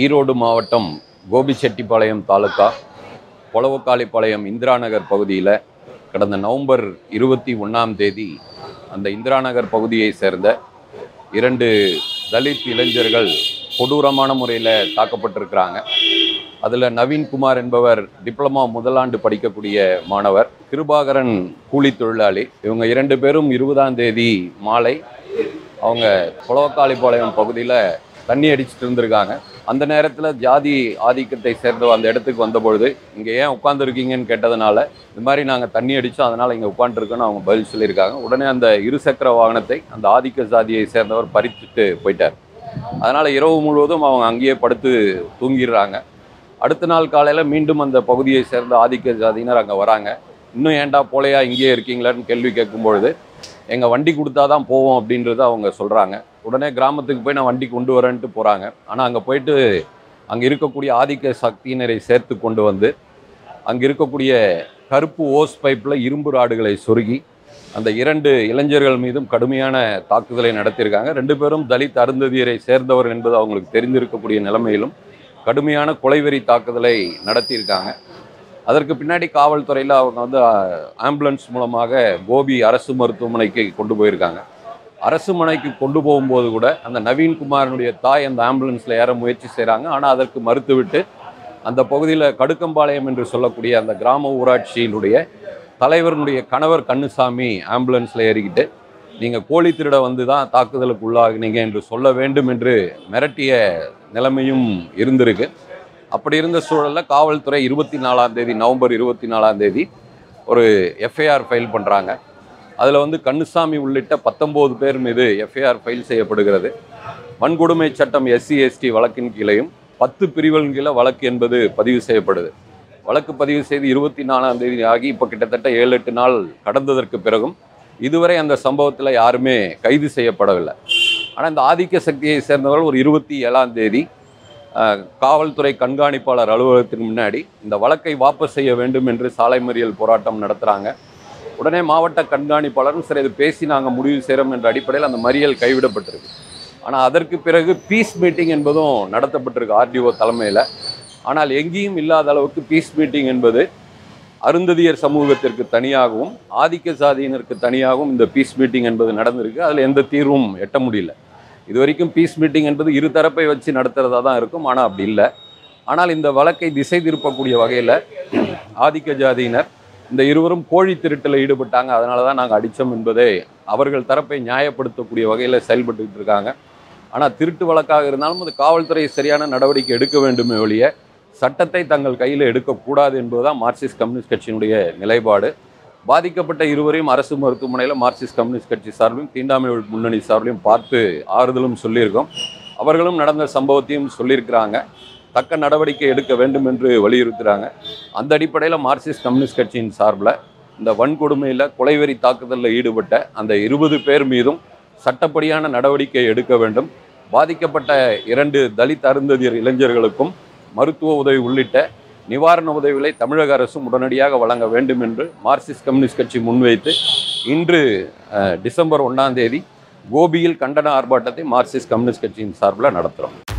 ஈரோடு மாவட்டம் கோபிச்செட்டிப்பாளையம் தாலுக்கா பொளவக்காளிப்பாளையம் இந்திரா நகர் பகுதியில் கடந்த நவம்பர் இருபத்தி ஒன்றாம் தேதி அந்த இந்திரா நகர் பகுதியை சேர்ந்த இரண்டு தலித் இளைஞர்கள் கொடூரமான முறையில் தாக்கப்பட்டிருக்கிறாங்க. அதில் நவீன்குமார் என்பவர் டிப்ளமா முதலாண்டு படிக்கக்கூடிய மாணவர் கிருபாகரன் கூலி தொழிலாளி. இவங்க இரண்டு பேரும் இருபதாம் தேதி மாலை அவங்க புலவக்காளிப்பாளையம் பகுதியில் தண்ணி அடிச்சிட்டு இருந்திருக்காங்க. அந்த நேரத்தில் ஜாதி ஆதிக்கத்தை சேர்ந்த அந்த இடத்துக்கு வந்தபொழுது இங்கே ஏன் உட்காந்துருக்கீங்கன்னு கேட்டதுனால இந்த மாதிரி நாங்கள் தண்ணி அடித்தோம் அதனால் இங்கே உட்காந்துருக்கோன்னு அவங்க பதில் சொல்லியிருக்காங்க. உடனே அந்த இருசக்கர வாகனத்தை அந்த ஆதிக்க ஜாதியை சேர்ந்தவர் பறிச்சுட்டு போயிட்டார். அதனால் இரவு முழுவதும் அவங்க அங்கேயே படுத்து தூங்கிடுறாங்க. அடுத்த நாள் காலையில் மீண்டும் அந்த பகுதியை சேர்ந்த ஆதிக்க ஜாதியினர் அங்கே வராங்க. இன்னும் ஏன்டா போலையா இங்கேயே இருக்கீங்களான்னு கேள்வி கேட்கும்பொழுது எங்கள் வண்டி கொடுத்தா தான் போவோம் அப்படின்றத அவங்க சொல்கிறாங்க உடனே கிராமத்துக்கு போய் நான் வண்டி கொண்டு வரேன்ட்டு போகிறாங்க ஆனால் அங்கே போயிட்டு அங்கே இருக்கக்கூடிய ஆதிக்க சக்தியினரை சேர்த்து கொண்டு வந்து அங்கே இருக்கக்கூடிய கருப்பு ஓஸ் பைப்பில் இரும்பு ராடுகளை சொருகி அந்த இரண்டு இளைஞர்கள் மீதும் கடுமையான தாக்குதலை நடத்தியிருக்காங்க. ரெண்டு பேரும் தலித் அருந்ததியரை சேர்ந்தவர் என்பது அவங்களுக்கு தெரிந்திருக்கக்கூடிய நிலைமையிலும் கடுமையான கொலைவெறி தாக்குதலை நடத்தியிருக்காங்க. அதற்கு பின்னாடி காவல்துறையில் அவங்க வந்து ஆம்புலன்ஸ் மூலமாக கோபி அரசு மருத்துவமனைக்கு கொண்டு போயிருக்காங்க. அரசு மனைக்கு கொண்டு போகும்போது கூட அந்த நவீன்குமாரனுடைய தாய் அந்த ஆம்புலன்ஸில் ஏற முயற்சி செய்கிறாங்க ஆனால் அதற்கு மறுத்துவிட்டு அந்த பகுதியில் கடுக்கம்பாளையம் என்று சொல்லக்கூடிய அந்த கிராம ஊராட்சியினுடைய தலைவருடைய கணவர் கண்ணுசாமி ஆம்புலன்ஸில் ஏறிக்கிட்டு நீங்கள் கோழி திருட வந்து தான் தாக்குதலுக்கு உள்ளாகினீங்க என்று சொல்ல வேண்டும் என்று மிரட்டிய நிலைமையும் இருந்திருக்கு. அப்படி இருந்த சூழலில் காவல்துறை இருபத்தி நாலாம் தேதி நவம்பர் இருபத்தி நாலாம் தேதி ஒரு எஃப்ஐஆர் ஃபைல் பண்ணுறாங்க அதில் வந்து கண்ணுசாமி உள்ளிட்ட பத்தொம்போது பேர் மீது எஃப்ஐஆர் ஃபைல் செய்யப்படுகிறது. வன்கொடுமை சட்டம் எஸ்சி எஸ்டி வழக்கின் கீழையும் பத்து பிரிவுகளின் கீழே வழக்கு என்பது பதிவு செய்யப்படுது. வழக்கு பதிவு செய்து இருபத்தி நாலாம் தேதி ஆகி இப்போ கிட்டத்தட்ட ஏழு எட்டு நாள் கடந்ததற்கு பிறகும் இதுவரை அந்த சம்பவத்தில் யாருமே கைது செய்யப்படவில்லை. ஆனால் இந்த ஆதிக்க சக்தியை சேர்ந்தவர்கள் ஒரு இருபத்தி ஏழாம் தேதி காவல்துறை கண்காணிப்பாளர் அலுவலகத்தின் முன்னாடி இந்த வழக்கை வாபஸ் செய்ய வேண்டும் என்று சாலை மறியல் போராட்டம் நடத்துகிறாங்க உடனே மாவட்ட கண்காணிப்பாளரும் சரி இது பேசி நாங்கள் முடிவு செய்கிறோம் என்ற அடிப்படையில் அந்த மறியல் கைவிடப்பட்டிருக்கு. ஆனால் அதற்கு பிறகு பீஸ் மீட்டிங் என்பதும் நடத்தப்பட்டிருக்கு ஆர்டிஓ தலைமையில். ஆனால் எங்கேயும் இல்லாத அளவுக்கு பீஸ் மீட்டிங் என்பது அருந்ததியர் சமூகத்திற்கு தனியாகவும் ஆதிக்க சாதியினருக்கு தனியாகவும் இந்த பீஸ் மீட்டிங் என்பது நடந்திருக்கு. அதில் எந்த தீர்வும் எட்ட முடியல. இது வரைக்கும் பீஸ் மீட்டிங் என்பது இரு தரப்பை வச்சு நடத்துகிறதா தான் இருக்கும். ஆனால் அப்படி இல்லை. ஆனால் இந்த வழக்கை திசை திருப்பக்கூடிய வகையில் ஆதிக்க ஜாதியினர் இந்த இருவரும் கோழி திருட்டில் ஈடுபட்டாங்க. அதனால தான் நாங்கள் அடித்தோம் என்பதை அவர்கள் தரப்பை நியாயப்படுத்தக்கூடிய வகையில் செயல்பட்டுக்கிட்டு இருக்காங்க. ஆனால் திருட்டு வழக்காக இருந்தாலும் அது காவல்துறை சரியான நடவடிக்கை எடுக்க வேண்டுமே ஒழிய சட்டத்தை தங்கள் கையில் எடுக்கக்கூடாது என்பது தான் மார்க்சிஸ்ட் கம்யூனிஸ்ட் கட்சியினுடைய நிலைப்பாடு. பாதிக்கப்பட்ட இருவரையும் அரசு மருத்துவமனையில் மார்க்சிஸ்ட் கம்யூனிஸ்ட் கட்சி சார்பிலும் தீண்டாமை ஒழிப்பு முன்னணி சார்பிலையும் பார்த்து ஆறுதலும் சொல்லியிருக்கோம். அவர்களும் நடந்த சம்பவத்தையும் சொல்லியிருக்கிறாங்க. தக்க நடவடிக்கை எடுக்க வேண்டும் என்று வலியுறுத்துகிறாங்க அந்த அடிப்படையில் மார்க்சிஸ்ட் கம்யூனிஸ்ட் கட்சியின் சார்பில் இந்த வன்கொடுமையில் கொலைவெறி தாக்குதலில் ஈடுபட்ட அந்த இருபது பேர் மீதும் சட்டப்படியான நடவடிக்கை எடுக்க வேண்டும். பாதிக்கப்பட்ட இரண்டு தலித் அருந்ததியர் இளைஞர்களுக்கும் மருத்துவ உதவி உள்ளிட்ட நிவாரண உதவிகளை தமிழக அரசும் உடனடியாக வழங்க வேண்டும் என்று மார்க்சிஸ்ட் கம்யூனிஸ்ட் கட்சி முன்வைத்து இன்று டிசம்பர் ஒன்றாம் தேதி கோபியில் கண்டன ஆர்ப்பாட்டத்தை மார்க்சிஸ்ட் கம்யூனிஸ்ட் கட்சியின் சார்பில் நடத்துகிறோம்